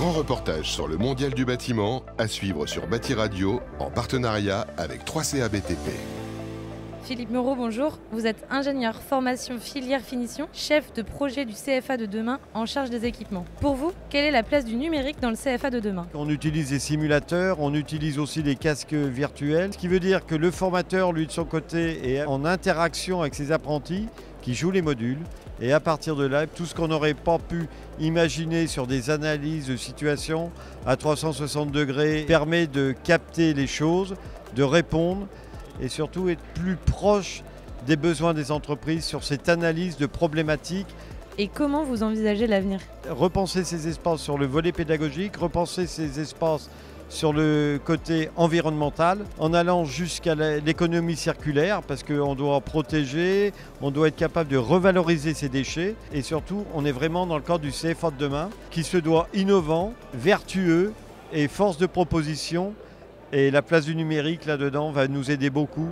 grand reportage sur le mondial du bâtiment à suivre sur Bâti Radio en partenariat avec 3CA BTP. Philippe Moreau, bonjour. Vous êtes ingénieur formation filière finition, chef de projet du CFA de demain en charge des équipements. Pour vous, quelle est la place du numérique dans le CFA de demain? On utilise des simulateurs, on utilise aussi des casques virtuels, ce qui veut dire que le formateur, lui de son côté, est en interaction avec ses apprentis qui jouent les modules. Et à partir de là, tout ce qu'on n'aurait pas pu imaginer sur des analyses de situation à 360 degrés permet de capter les choses, de répondre et surtout être plus proche des besoins des entreprises sur cette analyse de problématiques. Et comment vous envisagez l'avenir? Repenser ces espaces sur le volet pédagogique, repenser ces espaces sur le côté environnemental, en allant jusqu'à l'économie circulaire, parce qu'on doit protéger, on doit être capable de revaloriser ces déchets, et surtout, on est vraiment dans le cadre du CFA de demain, qui se doit innovant, vertueux et force de proposition et la place du numérique là-dedans va nous aider beaucoup.